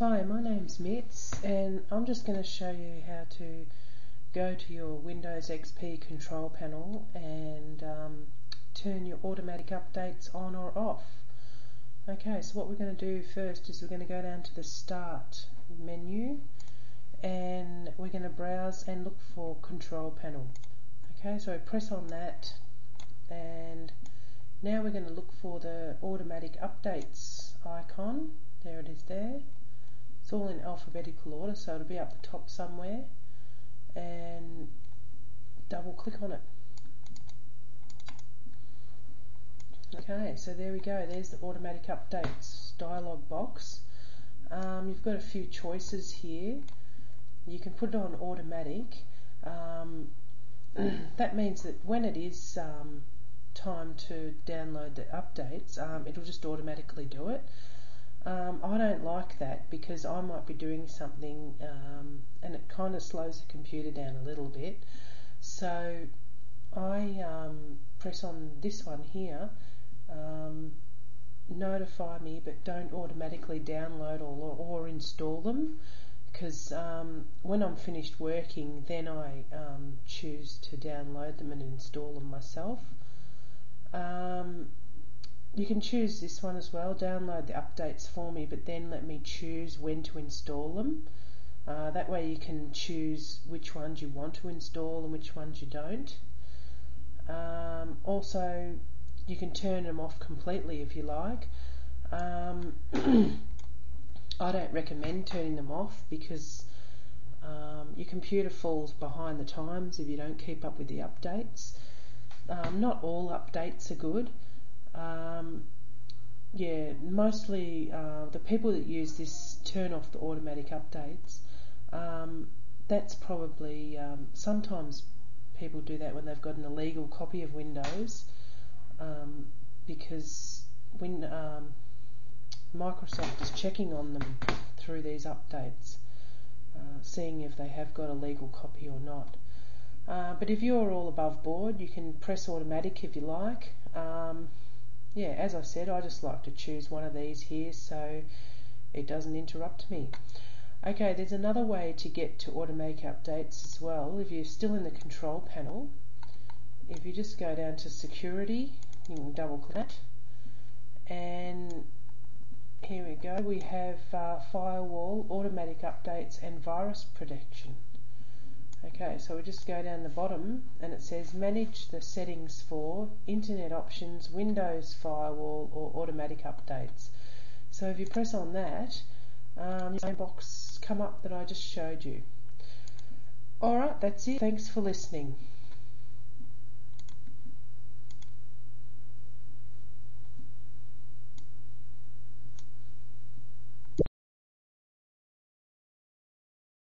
Hi, my name's Mitz and I'm just going to show you how to go to your Windows XP control panel and um, turn your automatic updates on or off. Okay, so what we're going to do first is we're going to go down to the Start menu and we're going to browse and look for control panel. Okay, so press on that and now we're going to look for the automatic updates icon. There it is there. It's all in alphabetical order, so it'll be up the top somewhere. And double click on it. Okay, so there we go. There's the automatic updates dialog box. Um, you've got a few choices here. You can put it on automatic. Um, that means that when it is um, time to download the updates, um, it'll just automatically do it. Um, I don't like that because I might be doing something um, and it kind of slows the computer down a little bit. So I um, press on this one here, um, notify me, but don't automatically download or, or install them because um, when I'm finished working, then I um, choose to download them and install them myself. You can choose this one as well, download the updates for me, but then let me choose when to install them. Uh, that way you can choose which ones you want to install and which ones you don't. Um, also, you can turn them off completely if you like. Um, I don't recommend turning them off because um, your computer falls behind the times if you don't keep up with the updates. Um, not all updates are good. Um, yeah, mostly uh, the people that use this turn off the automatic updates. Um, that's probably um, sometimes people do that when they've got an illegal copy of Windows um, because when um, Microsoft is checking on them through these updates, uh, seeing if they have got a legal copy or not. Uh, but if you're all above board, you can press automatic if you like. Um, yeah, as I said, I just like to choose one of these here so it doesn't interrupt me. Okay, there's another way to get to automatic updates as well. If you're still in the control panel, if you just go down to security, you can double click that. And here we go, we have uh, firewall, automatic updates and virus protection. Okay, so we just go down the bottom and it says manage the settings for internet options, Windows firewall or automatic updates. So if you press on that, um, the same box come up that I just showed you. Alright, that's it. Thanks for listening.